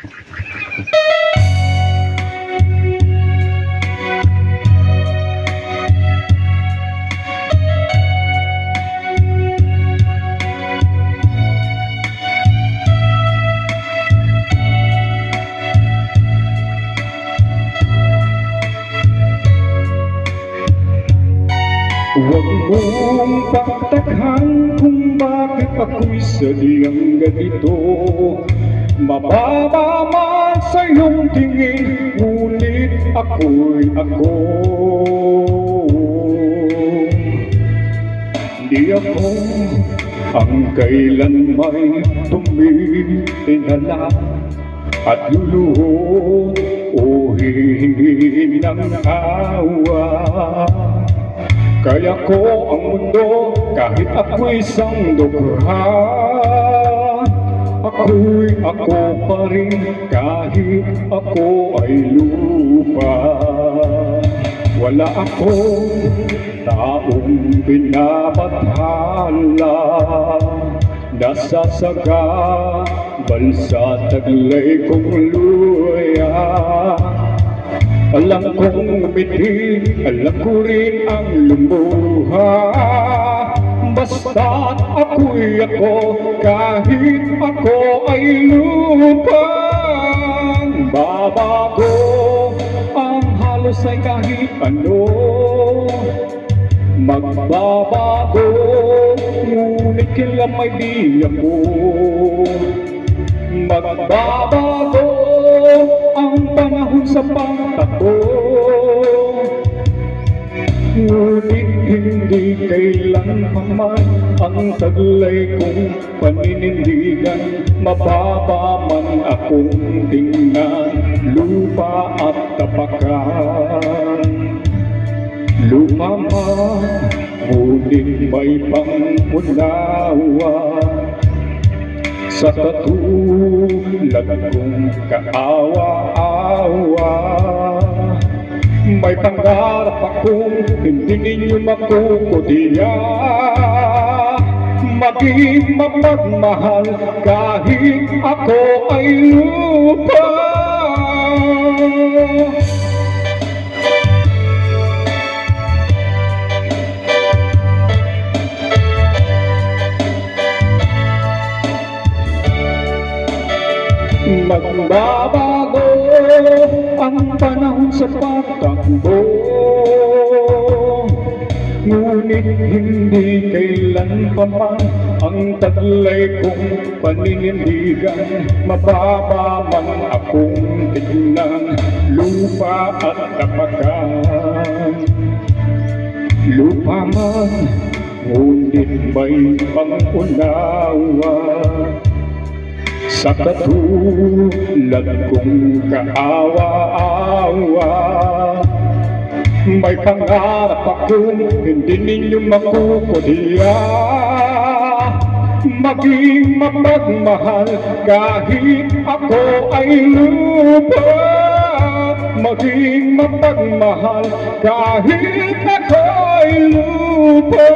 Huwag kang takhan kung bakit ako'y sa di ang ganito Mababa man sa iyong tingin, ngunit ako'y ako. Di ako ang kailan may tumitinala at luluhod o hihingi ng awa. Kaya ko ang mundo kahit ako'y isang Ako'y ako pa rin kahit ako ay lupa. Wala akong taong pinabathala Nasasaga balsa taglay kong luya. Alam kong umiti, alam ko rin ang lumuha Basta't ako'y ako, kahit ako ay lupa Babago, ang halos ay kahit ano. Magbabago, ngunit kailan may di ako. Magbabago ang panahon sa pagtato Ngunit hindi kailanman ang taglay kong paninindigan Mababa man akong tingnan, lupa at tapakan. Lupa man, ngunit may pangunawa sa katulad kong kaawa-awa May pangarap akong hindi ninyo makukutiya Maging mapagmahal kahit ako ay lupa. Magbabago ang panahon sa pagtakbo Ngunit hindi kailan pa man ang taglay kong paninindigan Mababa man akong tignan, lupa at tapakan Lupa man, ngunit may pangunawa sa katulad kong kaawa-awa. May pangarap akong hindi ninyo makukutiya Maging mapagmahal kahit ako ay lupa. Maging mapagmahal kahit ako ay lupa